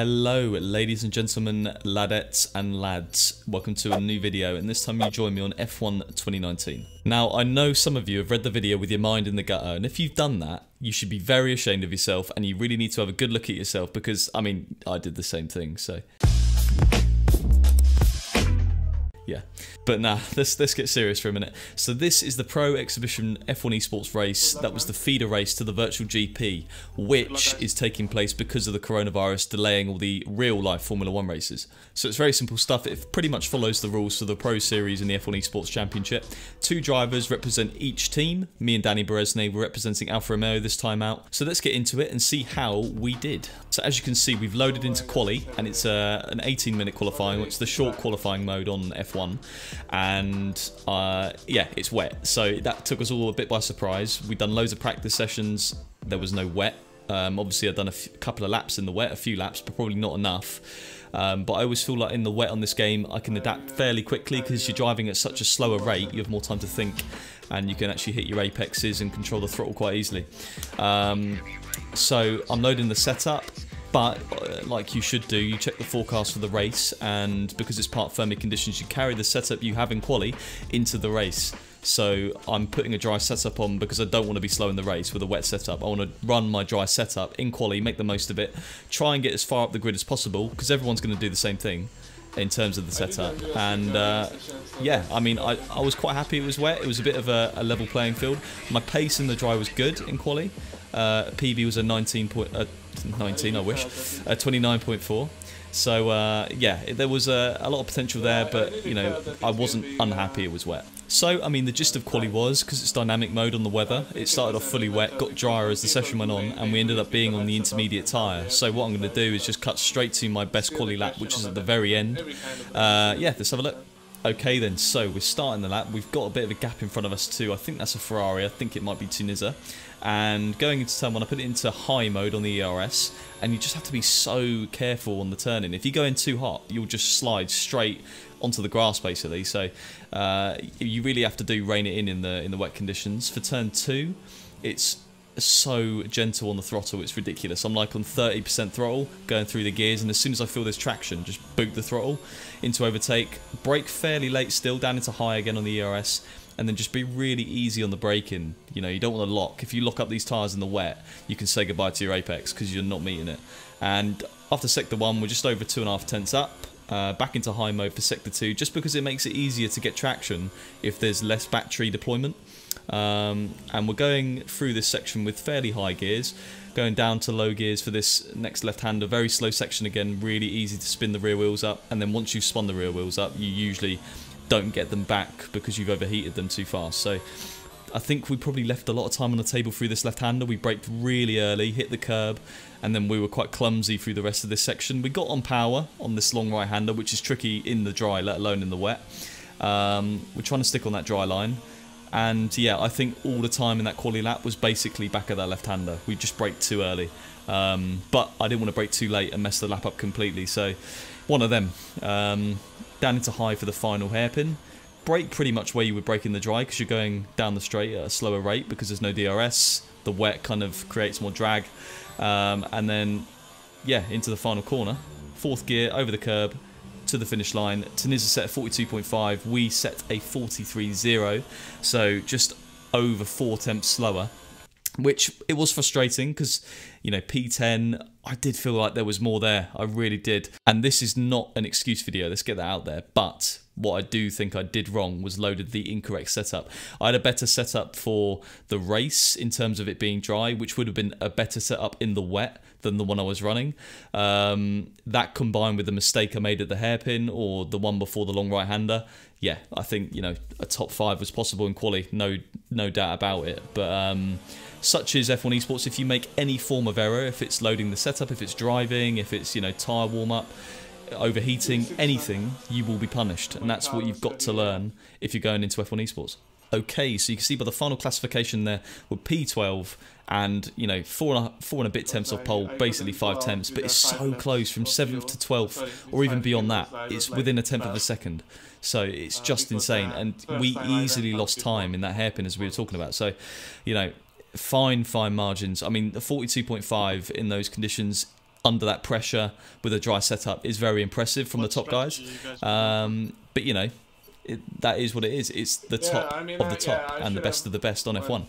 Hello, ladies and gentlemen, ladettes and lads. Welcome to a new video, and this time you join me on F1 2019. Now, I know some of you have read the video with your mind in the gutter, and if you've done that, you should be very ashamed of yourself, and you really need to have a good look at yourself because, I mean, I did the same thing, so yeah. But now nah, let's let's get serious for a minute. So this is the Pro Exhibition F1 Esports race. That was the feeder race to the Virtual GP, which is taking place because of the coronavirus delaying all the real life Formula One races. So it's very simple stuff. It pretty much follows the rules for the Pro Series and the F1 Esports Championship. Two drivers represent each team. Me and Danny Bereznay were representing Alfa Romeo this time out. So let's get into it and see how we did. So as you can see, we've loaded into quali, and it's uh, an 18 minute qualifying, which is the short qualifying mode on F1 one, and uh, yeah, it's wet. So that took us all a bit by surprise. We'd done loads of practice sessions. There was no wet. Um, obviously, I've done a couple of laps in the wet, a few laps, but probably not enough. Um, but I always feel like in the wet on this game, I can adapt fairly quickly because you're driving at such a slower rate. You have more time to think, and you can actually hit your apexes and control the throttle quite easily. Um, so I'm loading the setup. But uh, like you should do, you check the forecast for the race, and because it's parc fermé conditions, you carry the setup you have in quali into the race. So I'm putting a dry setup on because I don't want to be slow in the race with a wet setup. I want to run my dry setup in quali, make the most of it, try and get as far up the grid as possible because everyone's going to do the same thing in terms of the setup. And uh, yeah, I mean, I, I was quite happy it was wet. It was a bit of a, a level playing field. My pace in the dry was good in quali. Uh, PB was a 19 point, uh, 19, I wish, uh, 29.4. So uh, yeah, there was a, a, lot of potential there, but you know I wasn't unhappy it was wet. So I mean the gist of quali was because it's dynamic mode on the weather. It started off fully wet, got drier as the session went on, and we ended up being on the intermediate tyre. So what I'm going to do is just cut straight to my best quali lap, which is at the very end. Uh, yeah, let's have a look. Okay then, so we're starting the lap. We've got a bit of a gap in front of us too. I think that's a Ferrari. I think it might be Tonizza and going into turn one I put it into high mode on the ERS and you just have to be so careful on the turning. If you go in too hot you'll just slide straight onto the grass basically. So uh, you really have to do rein it in in the in the wet conditions. For turn two it's so gentle on the throttle it's ridiculous. I'm like on 30% throttle going through the gears and as soon as I feel this traction just boot the throttle into overtake. Brake fairly late still down into high again on the ERS and then just be really easy on the braking. You know, you don't want to lock. If you lock up these tyres in the wet, you can say goodbye to your apex because you're not meeting it. And after sector 1, we're just over two and a half tenths up. Uh, back into high mode for sector 2 just because it makes it easier to get traction if there's less battery deployment. Um, and we're going through this section with fairly high gears going down to low gears for this next left-hander very slow section again really easy to spin the rear wheels up and then once you've spun the rear wheels up you usually don't get them back because you've overheated them too fast. So I think we probably left a lot of time on the table through this left-hander. We braked really early, hit the curb, and then we were quite clumsy through the rest of this section. We got on power on this long right-hander, which is tricky in the dry, let alone in the wet. Um, we're trying to stick on that dry line. And yeah, I think all the time in that quali lap was basically back of that left-hander. We just braked too early. Um, but I didn't want to brake too late and mess the lap up completely. So one of them. Um, down into high for the final hairpin. Brake pretty much where you would brake in the dry because you're going down the straight at a slower rate because there's no DRS. The wet kind of creates more drag. Um, and then, yeah, into the final corner. Fourth gear, over the curb, to the finish line. Tonizza set a 42.5. We set a 43.0. So just over four tenths slower which it was frustrating because you know P10 I did feel like there was more there. I really did. And this is not an excuse video. Let's get that out there. But what I do think I did wrong was loaded the incorrect setup. I had a better setup for the race in terms of it being dry which would have been a better setup in the wet than the one I was running. Um, that combined with the mistake I made at the hairpin or the one before the long right hander yeah I think you know a top five was possible in quali. No no doubt about it. But um, such as F1 Esports, if you make any form of error, if it's loading the setup, if it's driving, if it's, you know, tyre warm up, overheating, anything, you will be punished. And that's what you've got to learn if you're going into F1 Esports. Okay, so you can see by the final classification there with P12 and you know four and a, four and a bit temps off pole, basically five temps, but it's so close from seventh to twelfth, or even beyond that. It's within a tenth of a second, so it's just insane. And we easily lost time in that hairpin as we were talking about. So, you know, fine, fine margins. I mean, the 42.5 in those conditions under that pressure with a dry setup is very impressive from What the top guys. guys Um, but you know, it, that is what it is. It's the Yeah, top I mean, of the top yeah, and the best of the best on F1.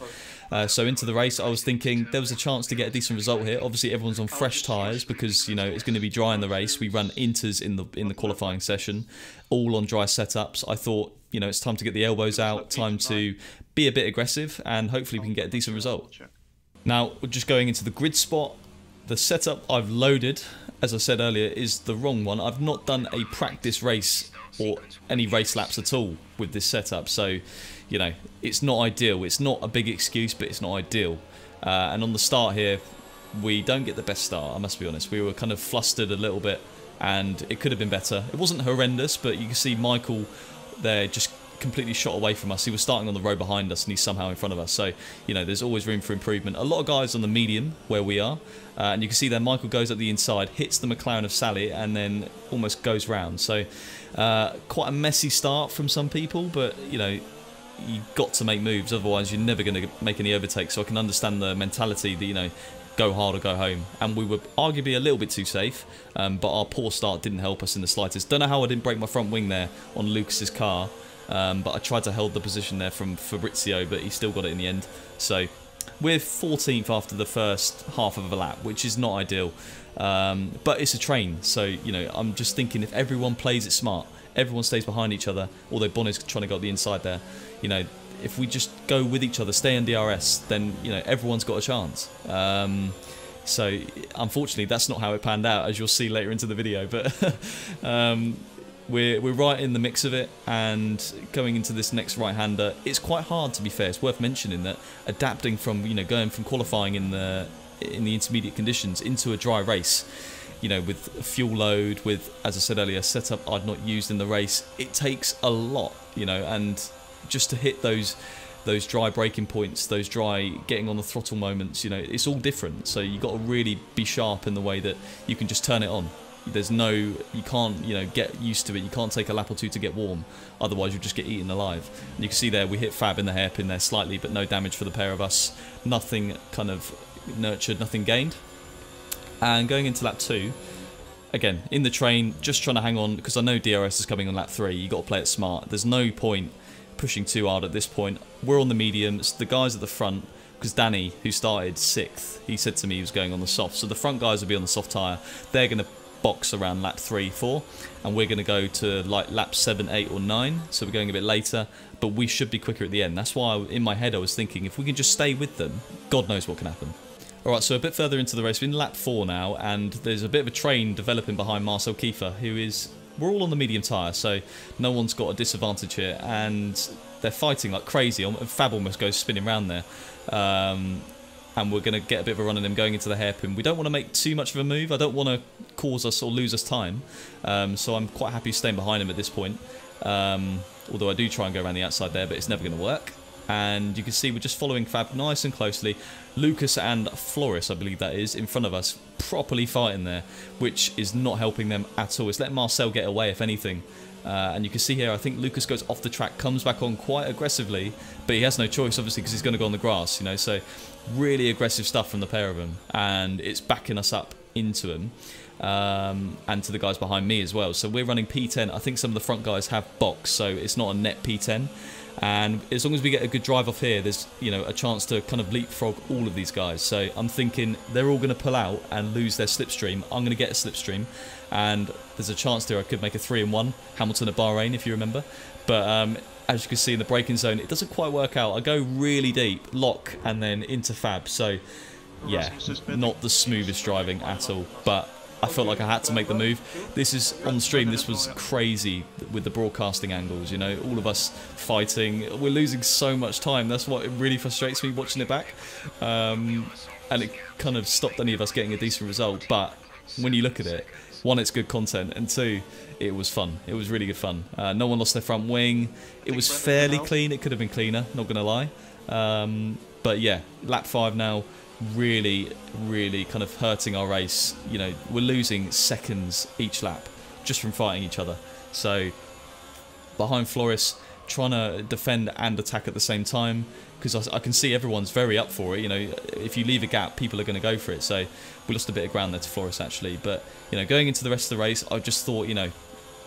Uh, so into the race, I was thinking there was a chance to get a decent result here. Obviously, everyone's on fresh tyres because you know it's going to be dry in the race. We run inters in the in the qualifying session, all on dry setups. I thought you know it's time to get the elbows out, time to be a bit aggressive, and hopefully we can get a decent result. Now, we're just going into the grid spot. The setup I've loaded, as I said earlier, is the wrong one. I've not done a practice race or any race laps at all with this setup. So, you know, it's not ideal. It's not a big excuse, but it's not ideal. Uh, and on the start here, we don't get the best start, I must be honest. We were kind of flustered a little bit, and it could have been better. It wasn't horrendous, but you can see Michael there just completely shot away from us. He was starting on the row behind us and he's somehow in front of us. So, you know, there's always room for improvement. A lot of guys on the medium where we are. Uh, and you can see there Michael goes up the inside, hits the McLaren of Sally and then almost goes round. So, uh, quite a messy start from some people, but, you know, you got to make moves. Otherwise, you're never going to make any overtakes. So I can understand the mentality that, you know, go hard or go home. And we were arguably a little bit too safe, um, but our poor start didn't help us in the slightest. Don't know how I didn't break my front wing there on Lucas's car. Um, but I tried to hold the position there from Fabrizio, but he still got it in the end. So we're 14th after the first half of a lap, which is not ideal. Um, but it's a train, so you know I'm just thinking if everyone plays it smart, everyone stays behind each other. Although Bonner's trying to go up the inside there, you know, if we just go with each other, stay in DRS, then you know everyone's got a chance. Um, so unfortunately, that's not how it panned out, as you'll see later into the video. But um, we're we're right in the mix of it, and going into this next right-hander, it's quite hard to be fair. It's worth mentioning that adapting from you know going from qualifying in the in the intermediate conditions into a dry race, you know, with fuel load, with as I said earlier, setup I'd not used in the race, it takes a lot, you know, and just to hit those those dry braking points, those dry getting on the throttle moments, you know, it's all different. So you've got to really be sharp in the way that you can just turn it on. There's no, you can't, you know, get used to it. You can't take a lap or two to get warm, otherwise you'll just get eaten alive. And you can see there we hit Fab in the hairpin there slightly, but no damage for the pair of us. Nothing kind of nurtured, nothing gained. And going into lap two, again in the train, just trying to hang on because I know DRS is coming on lap three. You've got to play it smart. There's no point pushing too hard at this point. We're on the mediums. The guys at the front, because Danny, who started sixth, he said to me he was going on the soft. So the front guys will be on the soft tyre. They're going to box around lap three, four, and we're going to go to like lap seven, eight, or nine. So we're going a bit later, but we should be quicker at the end. That's why in my head I was thinking if we can just stay with them, God knows what can happen. Alright, so a bit further into the race, we're in lap 4 now, and there's a bit of a train developing behind Marcel Kiefer, who is... We're all on the medium tyre, so no one's got a disadvantage here, and they're fighting like crazy. Fab almost goes spinning around there. Um, and we're going to get a bit of a run on him going into the hairpin. We don't want to make too much of a move. I don't want to cause us or lose us time. Um, so I'm quite happy staying behind him at this point. Um, although I do try and go around the outside there, but it's never going to work. And you can see we're just following Fab nice and closely. Lucas and Floris, I believe that is, in front of us, properly fighting there, which is not helping them at all. It's letting Marcel get away, if anything. Uh, and you can see here, I think Lucas goes off the track, comes back on quite aggressively, but he has no choice, obviously, because he's going to go on the grass, you know. So, really aggressive stuff from the pair of them, and it's backing us up into them. Um, and to the guys behind me as well. So we're running P10. I think some of the front guys have box, so it's not a net P10. And as long as we get a good drive off here, there's you know a chance to kind of leapfrog all of these guys. So I'm thinking they're all going to pull out and lose their slipstream. I'm going to get a slipstream, and there's a chance there I could make a three and one. Hamilton at Bahrain, if you remember. But um, as you can see in the braking zone, it doesn't quite work out. I go really deep, lock, and then into Fab. So yeah, not the smoothest driving at all. But I felt like I had to make the move. This is on stream. This was crazy with the broadcasting angles. You know, all of us fighting. We're losing so much time. That's what really frustrates me watching it back. Um, and it kind of stopped any of us getting a decent result. But when you look at it, one, it's good content, and two, it was fun. It was really good fun. Uh, no one lost their front wing. It was fairly clean. It could have been cleaner. Not gonna lie. Um, but yeah, lap five now really, really kind of hurting our race. You know, we're losing seconds each lap just from fighting each other. So behind Floris, trying to defend and attack at the same time because I, I, can see everyone's very up for it. You know, if you leave a gap, people are going to go for it. So we lost a bit of ground there to Floris actually, but you know, going into the rest of the race, I just thought, you know,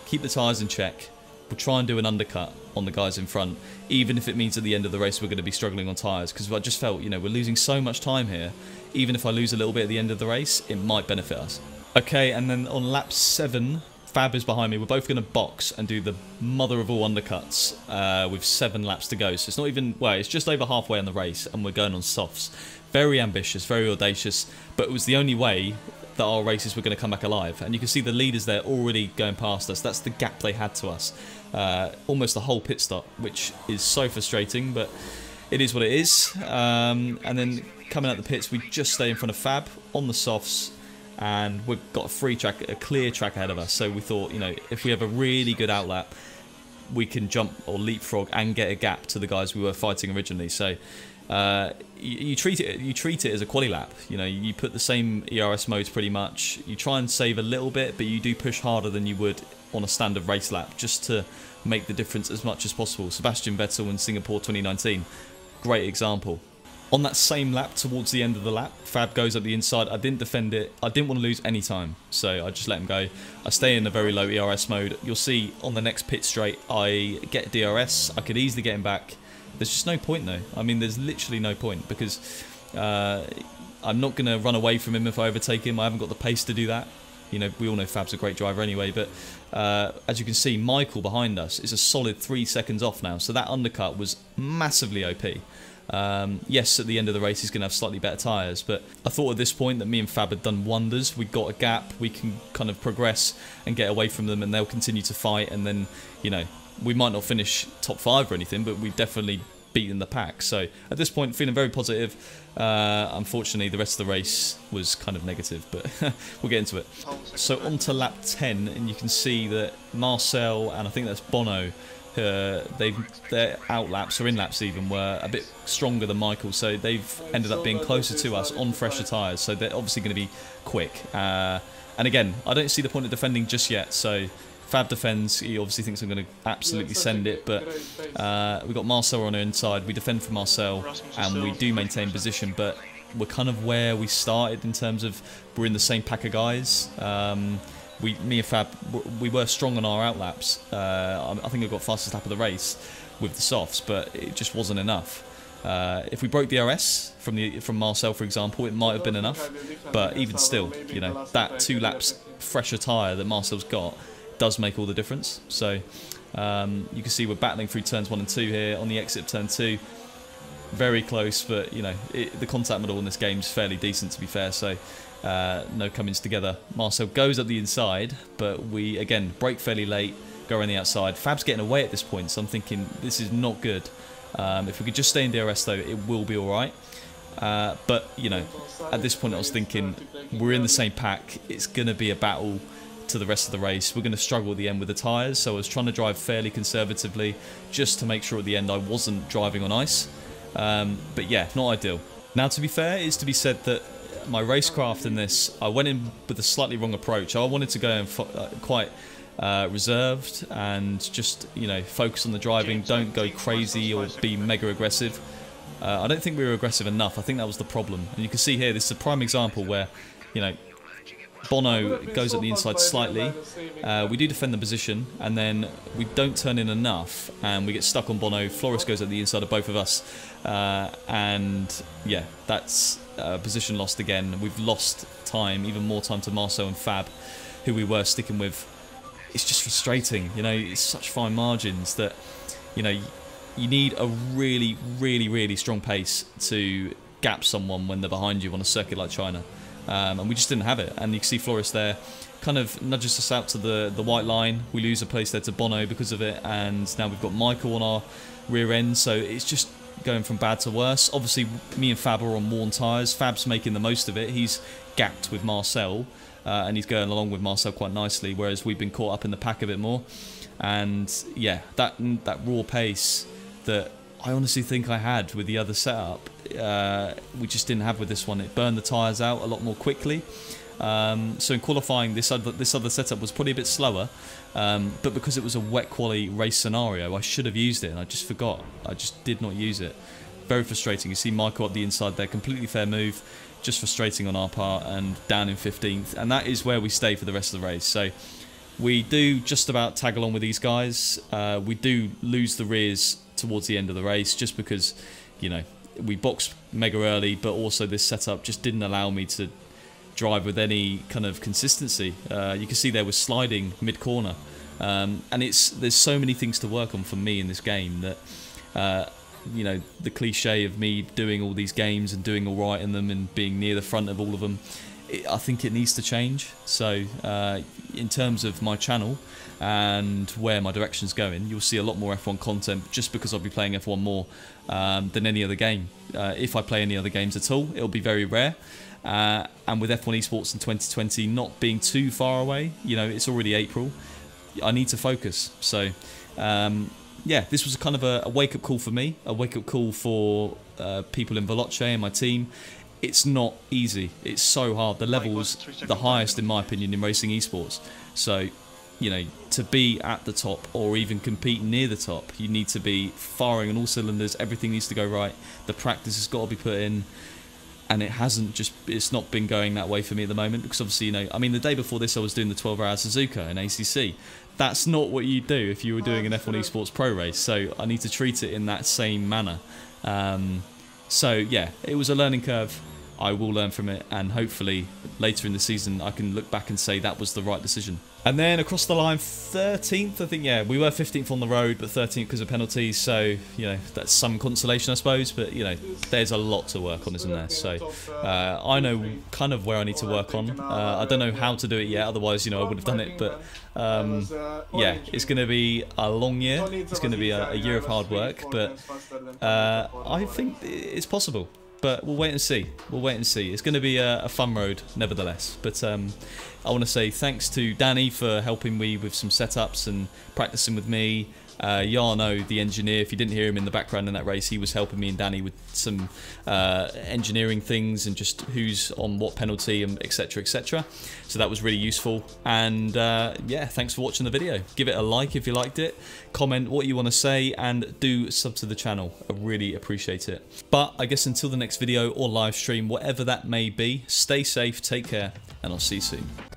keep the tyres in check. We'll try and do an undercut on the guys in front, even if it means at the end of the race we're going to be struggling on tyres. Because I just felt, you know, we're losing so much time here. Even if I lose a little bit at the end of the race, it might benefit us. Okay, and then on lap seven, Fab is behind me. We're both going to box and do the mother of all undercuts uh, with seven laps to go. So it's not even, well, it's just over halfway in the race and we're going on softs. Very ambitious, very audacious, but it was the only way that our races were going to come back alive. And you can see the leaders there already going past us. That's the gap they had to us. Uh, almost the whole pit stop, which is so frustrating, but it is what it is. Um, and then coming out the pits, we just stay in front of Fab on the softs and we've got a free track, a clear track ahead of us. So we thought, you know, if we have a really good outlap, we can jump or leapfrog and get a gap to the guys we were fighting originally. So uh, you, you, treat it you treat it as a quali lap. You know, you put the same ERS modes pretty much. You try and save a little bit, but you do push harder than you would on a standard race lap just to make the difference as much as possible. Sebastian Vettel in Singapore 2019, great example. On that same lap, towards the end of the lap, Fab goes up the inside. I didn't defend it. I didn't want to lose any time, so I just let him go. I stay in a very low ERS mode. You'll see on the next pit straight, I get DRS. I could easily get him back. There's just no point though. I mean, there's literally no point because uh, I'm not going to run away from him if I overtake him. I haven't got the pace to do that. You know, we all know Fab's a great driver anyway, but uh, as you can see, Michael behind us is a solid three seconds off now. So that undercut was massively OP. Um, yes, at the end of the race he's going to have slightly better tyres, but I thought at this point that me and Fab had done wonders. We got a gap, we can kind of progress and get away from them, and they'll continue to fight. And then, you know, we might not finish top five or anything, but we've definitely beaten the pack. So at this point, feeling very positive. Uh, unfortunately, the rest of the race was kind of negative, but we'll get into it. So on to lap 10, and you can see that Marcel and I think that's Bono uh, they their outlaps or inlaps even were a bit stronger than Michael, so they've ended up being closer to us on fresher tyres. So they're obviously going to be quick. Uh, and again, I don't see the point of defending just yet. So Fab defends. He obviously thinks I'm going to absolutely send it, but uh, we've got Marcel on our inside. We defend for Marcel, and we do maintain position, but we're kind of where we started in terms of we're in the same pack of guys. Um, we, me and Fab, we were strong on our outlaps. Uh, I think I got fastest lap of the race with the softs, but it just wasn't enough. Uh, if we broke the RS from the from Marcel, for example, it might have been enough. But even still, you know, that two laps fresher tyre that Marcel's got does make all the difference. So um, you can see we're battling through turns one and two here on the exit of turn two. Very close, but you know it, the contact model in this game is fairly decent to be fair. So uh, no comings together. Marcel goes up the inside, but we, again, break fairly late, go around the outside. Fab's getting away at this point, so I'm thinking this is not good. Um, if we could just stay in DRS, though, it will be alright. Uh, but, you know, at this point I was thinking, we're in the same pack. It's going to be a battle to the rest of the race. We're going to struggle at the end with the tyres, so I was trying to drive fairly conservatively just to make sure at the end I wasn't driving on ice. Um, but yeah, not ideal. Now, to be fair, it's to be said that my racecraft in this, I went in with a slightly wrong approach. I wanted to go in uh, quite uh, reserved and just you know focus on the driving. Don't go crazy or be mega aggressive. Uh, I don't think we were aggressive enough. I think that was the problem. And you can see here, this is a prime example where you know Bono goes at the inside slightly. Uh, we do defend the position, and then we don't turn in enough, and we get stuck on Bono. Floris goes at the inside of both of us, uh, and yeah, that's position lost again. We've lost time, even more time to Marcel and Fab, who we were sticking with. It's just frustrating, you know. It's such fine margins that, you know, you need a really, really, really strong pace to gap someone when they're behind you on a circuit like China um, and we just didn't have it. And you can see Floris there kind of nudges us out to the, the white line. We lose a place there to Bono because of it, and now we've got Michael on our rear end, so it's just going from bad to worse. Obviously, me and Fab are on worn tyres. Fab's making the most of it. He's gapped with Marcel, uh, and he's going along with Marcel quite nicely, whereas we've been caught up in the pack a bit more. And yeah, that that raw pace that I honestly think I had with the other setup. Uh, we just didn't have with this one. It burned the tyres out a lot more quickly. Um, so in qualifying, this other this other setup was probably a bit slower, um, but because it was a wet quality race scenario, I should have used it, and I just forgot. I just did not use it. Very frustrating. You see Michael up the inside there, completely fair move, just frustrating on our part, and down in 15th, and that is where we stay for the rest of the race. So we do just about tag along with these guys. Uh, we do lose the rears towards the end of the race, just because, you know, we boxed mega early, but also this setup just didn't allow me to drive with any kind of consistency. Uh, you can see there was sliding mid corner, um, and it's there's so many things to work on for me in this game that. Uh, you know the cliche of me doing all these games and doing all right in them and being near the front of all of them it, I think it needs to change so uh, in terms of my channel and where my direction's going you'll see a lot more F1 content just because I'll be playing F1 more um, than any other game uh, if I play any other games at all it'll be very rare uh, and with F1 Esports in 2020 not being too far away, you know, it's already April. I need to focus. So, um, yeah, this was a kind of a, a wake up call for me, a wake up call for uh, people in Veloce and my team. It's not easy. It's so hard. The level's the highest, in my opinion, in racing esports. So, you know, to be at the top or even compete near the top, you need to be firing on all cylinders. Everything needs to go right. The practice has got to be put in and it hasn't just it's not been going that way for me at the moment because obviously you know I mean the day before this I was doing the 12 hour Suzuka in ACC that's not what you do if you were doing an F1 Esports Pro race so I need to treat it in that same manner um, so yeah it was a learning curve I will learn from it and hopefully later in the season I can look back and say that was the right decision. And then across the line, 13th, I think, yeah, we were 15th on the road, but 13th because of penalties, so, you know, that's some consolation, I suppose, but, you know, there's a lot to work on, isn't there? So, uh, I know kind of where I need to work on. Uh, I don't know how to do it yet, otherwise, you know, I would have done it, but, um, yeah, it's going to be a long year. It's going to be a, a year of hard work, but uh, I think it's possible but we'll wait and see. We'll wait and see. It's going to be a, a fun road, nevertheless. But um, I want to say thanks to Danny for helping me with some setups and practicing with me. Uh, Jarno, the engineer, if you didn't hear him in the background in that race, he was helping me and Danny with some uh, engineering things and just who's on what penalty and etc. etc. So that was really useful. And uh, yeah, thanks for watching the video. Give it a like if you liked it. Comment what you want to say and do sub to the channel. I really appreciate it. But I guess until the next video or live stream, whatever that may be, stay safe, take care, and I'll see you soon.